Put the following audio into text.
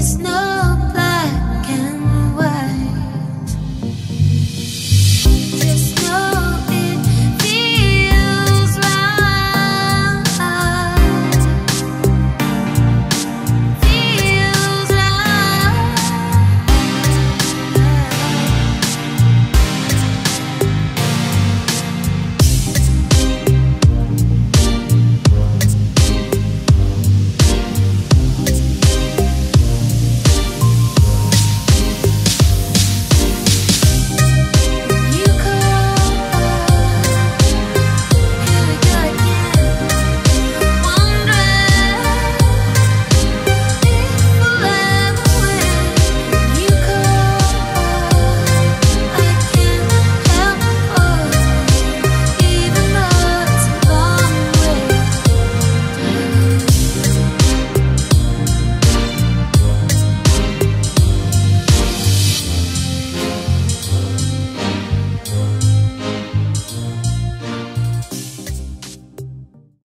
is not